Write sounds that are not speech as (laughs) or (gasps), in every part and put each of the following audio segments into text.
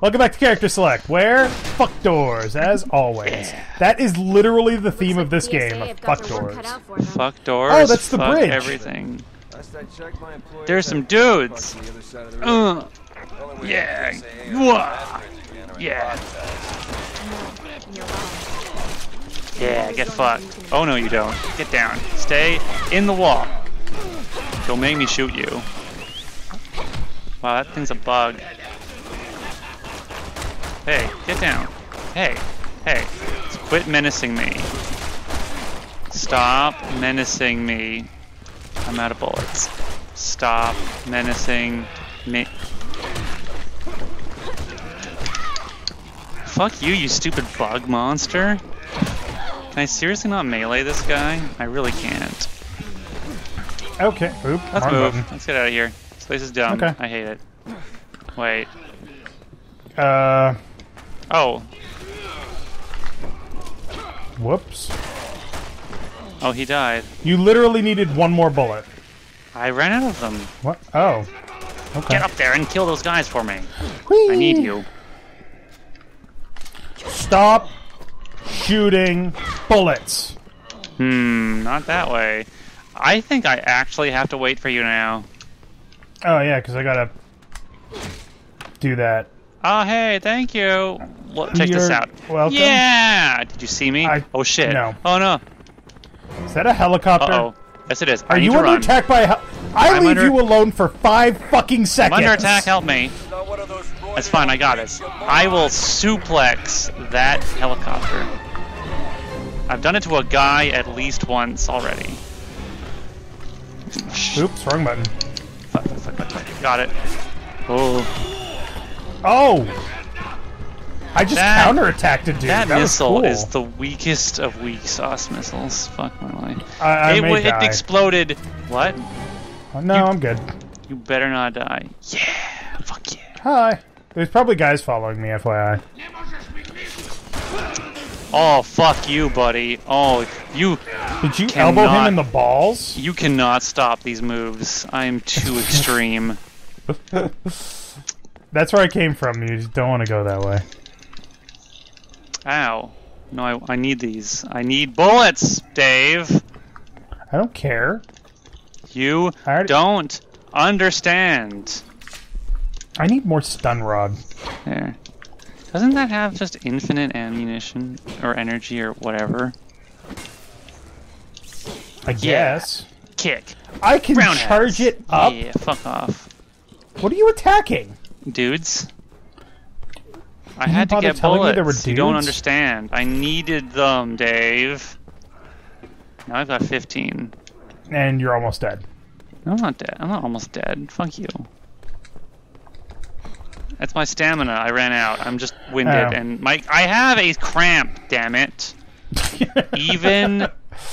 Welcome back to Character Select, where fuck doors, as always. That is literally the theme of this TSA game, of fuck doors. cut out for them. Fuck doors. Oh, that's the fuck bridge. Everything. Last I checked, my employer There's some dudes. the other side of the river. Uh, The only way yeah. I can say Wah. it Yeah. Yeah, get fucked. Oh no, you don't. Get down. Stay in the wall. Don't make me shoot you. Wow, that thing's a bug. Get down. Hey, hey. Quit menacing me. Stop menacing me. I'm out of bullets. Stop menacing me. Fuck you, you stupid bug monster. Can I seriously not melee this guy? I really can't. Okay, oop, Let's move. button. Let's get out of here. This place is dumb. Okay. I hate it. Wait. Uh, Oh. whoops. Oh, he died. You literally needed one more bullet. I ran out of them. What? Oh. Okay. Get up there and kill those guys for me. Whee! I need you. Stop shooting bullets. Hmm, not that way. I think I actually have to wait for you now. Oh yeah, because I gotta do that. Oh, hey, thank you. Look, check this You're out. welcome. Yeah! Did you see me? I- oh, shit. no. Oh, no. Is that a helicopter? Uh-oh. Yes, it is. I Are you under attack by I I'm leave under- you alone for five fucking I'm seconds. under attack. Help me. Not one of those That's fine. I got it. I will suplex that helicopter. I've done it to a guy at least once already. Oops, wrong button. Fuck, fuck, fuck. Got it. Oh, Oh! I just That- counterattacked a dude. that, That, missile cool. is the weakest of weak sauce missiles. Fuck my life. I, I it, it die. exploded. What? Oh, no, you- I'm good. You better not die. Yeah. Fuck yeah. Hi. There's probably guys following me, FYI. Oh fuck you, buddy. Oh, you Did you elbow him in the balls? you cannot stop these moves. I'm too (laughs) extreme. (laughs) That's where I came from. You just don't want to go that way. Ow. No, I, I need these. I need bullets, Dave. I don't care. You already- don't understand. I need more stun rod. There. Doesn't that have just infinite ammunition or energy or whatever? I guess. Kick. I can Roundhouse. charge it up. Yeah, fuck off. What are you attacking? Dudes. I You had to get bullets. there were You don't understand. I needed them, Dave. Now I've got 15. And you're almost dead. I'm not dead. I'm not almost dead. Fuck you. That's my stamina. I ran out. I'm just winded, Oh. and my I have a cramp. Damn it! (laughs) Even,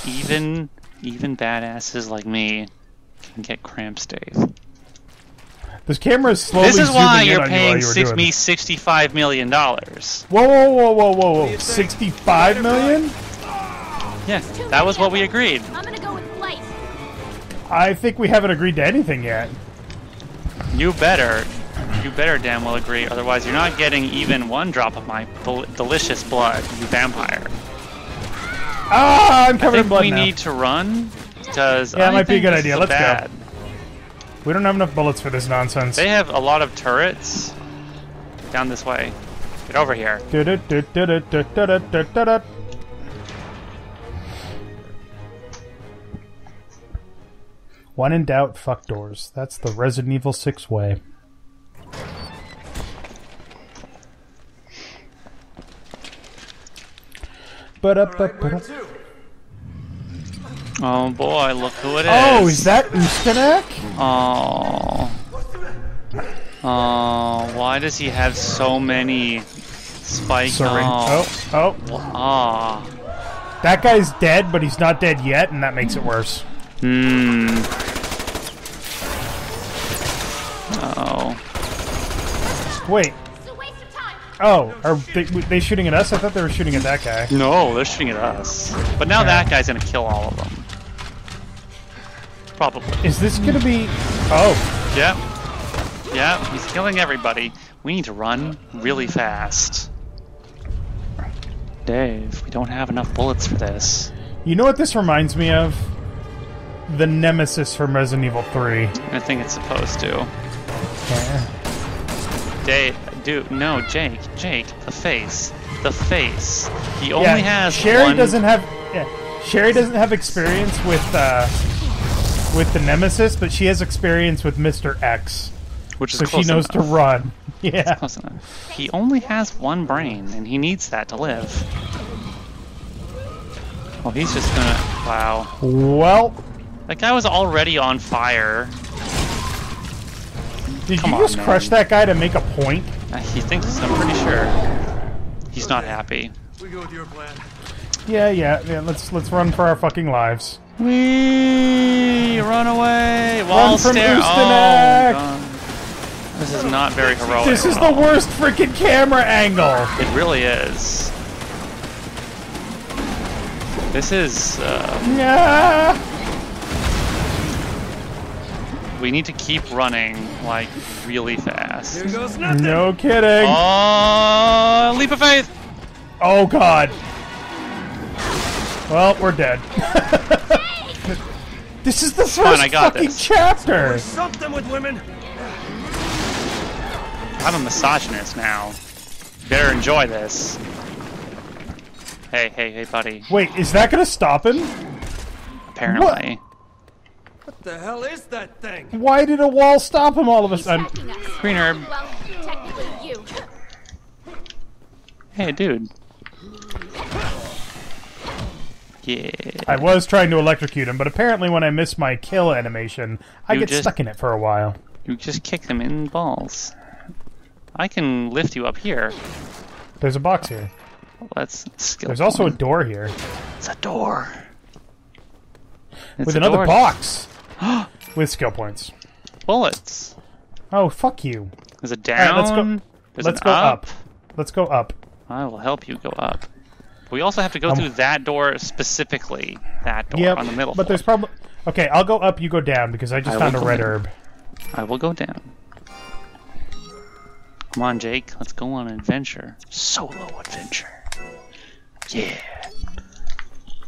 even, even badasses like me can get cramps, Dave. This camera is slowly This is why zooming in you're on you while paying you were six, me sixty-five million dollars. Whoa, whoa, whoa, whoa, whoa, whoa! Sixty-five million? Yeah, that was what we agreed. I'm gonna go with flight. I think we haven't agreed to anything yet. You better, you better damn well agree. Otherwise, you're not getting even one drop of my bel- delicious blood, you vampire. Ah, I'm covered in think blood we now. need to run because Yeah, it I might be a good idea. Let's go. We don't have enough bullets for this nonsense. They have a lot of turrets down this way. Get over here. One in doubt, fuck doors. That's the Resident Evil 6 way. But up, up, but up. Oh boy, look who it is. Oh, is that Ustanak? Oh. Oh, why does he have so many spike? Sorry. Oh. Oh, oh. That guy's dead, but he's not dead yet, and that makes it worse. Hmm. Oh. Wait. It's a waste of time. Oh, are they, they shooting at us? I thought they were shooting at that guy. No, they're shooting at us. But now Yeah. that guy's gonna kill all of them. Probably. Is this gonna be... Oh. Yep. Yep, he's killing everybody. We need to run really fast. Dave, we don't have enough bullets for this. You know what this reminds me of? The Nemesis from Resident Evil 3. I think it's supposed to. Yeah. Dave, dude, no, Jake, Jake, the face, the face. He only yeah, has Sherry one. doesn't have yeah, Sherry doesn't have experience with uh, with the Nemesis, but she has experience with Mr. X, which is so she close knows to run. Yeah. Close enough. He only has one brain, and he needs that to live. Well, he's just gonna. Wow. Well, That guy was already on fire. did Come you on, just man. crush that guy to make a point? Uh, He thinks, I'm pretty sure. He's not happy. We go with your plan. Yeah, yeah, yeah. Let's let's run for our fucking lives. Wee! Run away! Wall from stare! Oh, This is not very heroic. This is the worst freaking camera angle. It really is. This is. Uh, Yeah. we need to keep running like really fast. Here goes nothing. No kidding. Oh, leap of faith! Oh god. Well, we're dead. (laughs) this is the first fine, I got fucking this. chapter. Something with women. I'm a misogynist now. Better enjoy this. Hey, hey, hey, buddy. Wait, is that gonna stop him? Apparently. What the hell is that thing? Why did a wall stop him all of a sudden? tracking. Green herb. Well, technically you. Hey, dude. Yeah. I was trying to electrocute him, but apparently when I missed my kill animation, I You get just- stuck in it for a while. You just kick them in balls. I can lift you up here. There's a box here. Let's skill. There's also a door here It's a door. It's with a another door. box (gasps) with skill points. Bullets. Oh, fuck you. There's a right, down. let's go- There's let's go up. up. Let's go up. I will help you go up. We also have to go Um, through that door specifically. That door Yep. on the middle. But there's floor. probably okay. I'll go up. You go down because I just I found a red down. herb. I will go down. Come on, Jake. Let's go on an adventure. Solo adventure. Yeah.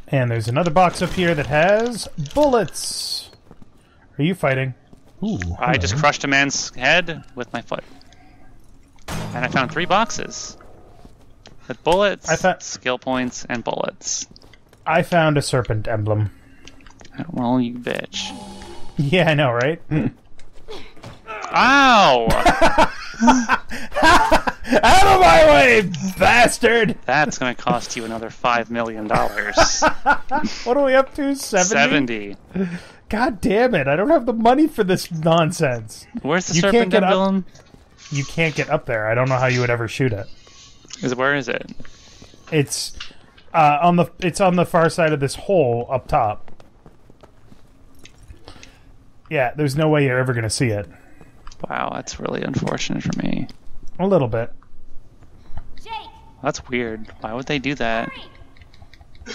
And there's another box up here that has bullets. Are you fighting? Ooh. I just crushed a man's head with my foot. And I found three boxes. With bullets, I fa- skill points, and bullets. I found a serpent emblem. Well, you bitch. (laughs) Yeah, I know, right? (laughs) Ow! (laughs) Out of my way, bastard! That's gonna cost you another five million dollars. What are we up to? 70? Seventy. God damn it! I don't have the money for this nonsense. Where's the You serpent up- emblem? You can't get up there. I don't know how you would ever shoot it. Is where is it? It's uh, on the it's on the far side of this hole up top. Yeah, there's no way you're ever gonna see it. Wow, that's really unfortunate for me. A little bit Jake, That's weird. Why would they do that?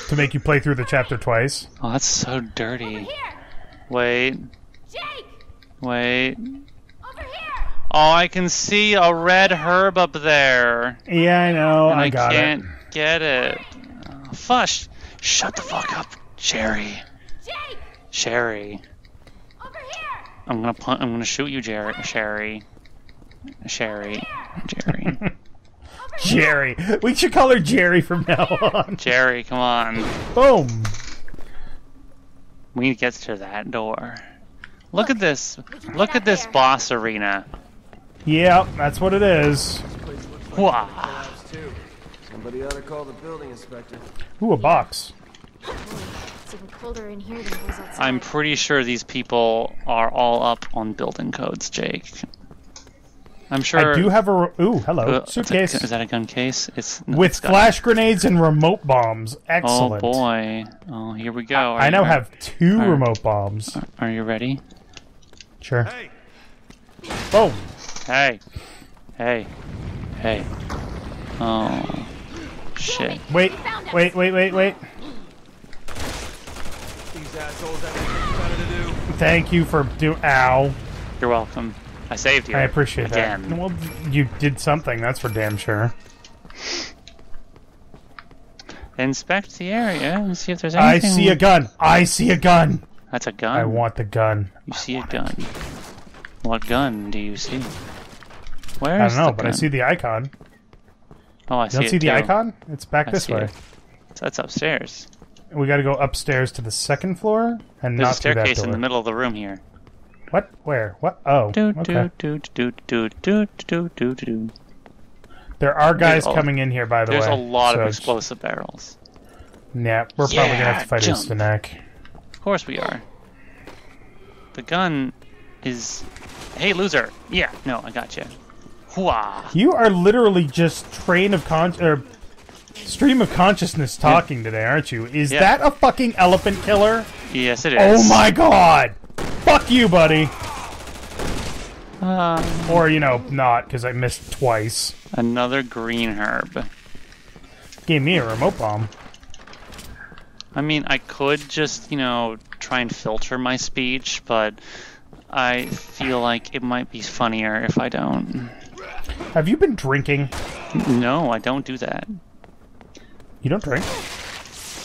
to make you play through the chapter twice. Oh, that's so dirty. Here. Wait, Jake, wait. Over here. Oh, I can see a red herb up there. Yeah, I know. And I I, got can't it. get it. Oh, fush. Shut the fuck up, Jerry. Jake, Sherry. over here. I'm gonna pun- I'm gonna shoot you, Jerry. Sherry. Sherry. Jerry. (laughs) Jerry. We should call her Jerry from now on. Jerry, come on. Boom. We need to get to that door. Look at this. Look at this there. boss arena. Yep, that's what it is. Wow. Somebody ought to call the building inspector. Ooh, a box. It's even colder in here than it was outside. I'm pretty sure these people are all up on building codes, Jake. I'm sure. I do have a. Re- Ooh, hello. Uh, Suitcase. Is that a gun case? It's no, with it's got- flash grenades and remote bombs. Excellent. Oh boy! Oh, here we go. Are I you- now have two Alright. remote bombs. Are you ready? Sure. Hey, Boom. Hey, hey, hey! Oh, shit! Wait, wait, wait, wait, wait. these assholes have better to do. Thank you for do. Ow. You're welcome. I saved you. I appreciate again. that. Well, you did something. That's for damn sure. Inspect the area and see if there's anything- I see a gun. I see a gun. That's a gun. I want the gun. You see a gun. What gun do you see? I don't know, but gun? I see the icon. Oh, I you see. Don't see the too. icon? It's back I this way. It. So that's upstairs. We got to go upstairs to the second floor and There's not a staircase in the middle of the room here. What? Where? What? Oh. Do, okay. do, do, do, do, do, do, do. There are guys coming in here, by the There's way. There's a lot so of explosive barrels. Yeah, we're yeah, probably gonna have to fight jump. neck Of course we are. The gun is. Hey, loser! Yeah, no, I got gotcha. you. You are literally just train of con or stream of consciousness talking today, aren't you? Is Yeah. that a fucking elephant killer? Yes, it is. Oh my god! Fuck you, buddy. Um, Or you know, not because I missed twice. another green herb. Gave me a remote bomb. I mean, I could just, you know, try and filter my speech, but I feel like it might be funnier if I don't. Have you been drinking? No, I don't do that. You don't drink.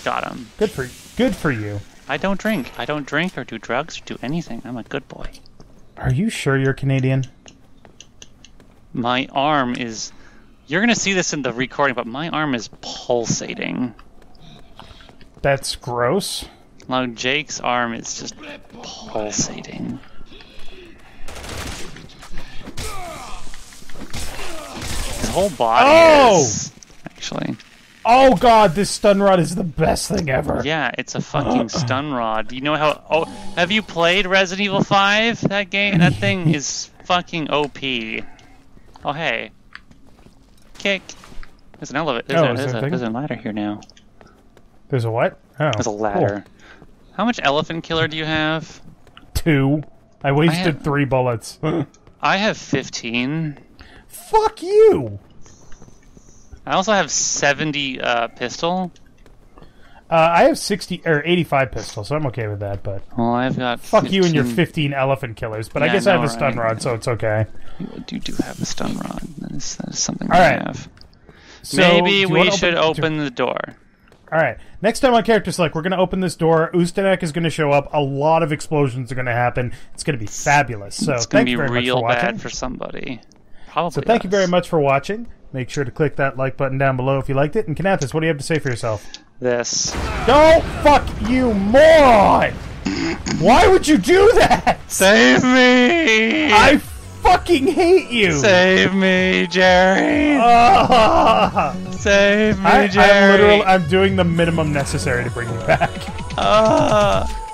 Got him. Good for good for you. I don't drink. I don't drink or do drugs or do anything. I'm a good boy. Are you sure you're Canadian? My arm is. You're gonna see this in the recording, but my arm is pulsating. That's gross. Like Jake's arm is just pulsating. His whole body Oh! is actually. Oh god, this stun rod is the best thing ever. Yeah, it's a fucking (gasps) stun rod. You know how? Oh, have you played Resident Evil Five? That game, that thing (laughs) is fucking OP. Oh hey, kick. There's an elevator. There's, Oh, a, there's, there a, there's a ladder here now. There's a what? Oh, There's a ladder. How much elephant killer do you have? Two. I wasted have- three bullets. (laughs) I have 15. Fuck you. I also have 70 uh, pistol. Uh, I have 60 or 85 pistols, so I'm okay with that. But Well, I've got. fuck you and your 15. 15 elephant killers. But I guess I I have a stun right? rod, so it's okay. You do have a stun rod. That is, that is something All I have. So, Maybe we should do- open the door. All right. Next time on Character Select, we're going to open this door. Ustanak is going to show up. A lot of explosions are going to happen. It's going to be fabulous. So It's gonna thank be you very much real bad for somebody. Probably. so thank you very much for watching. Make sure to click that like button down below if you liked it. And Kinathis, what do you have to say for yourself? This. Don't fuck you, moron! Why would you do that? Save me! I fucking hate you. Save me, Jerry! Ah! Save me, I, I'm literally I'm doing the minimum necessary to bring you back. Ah.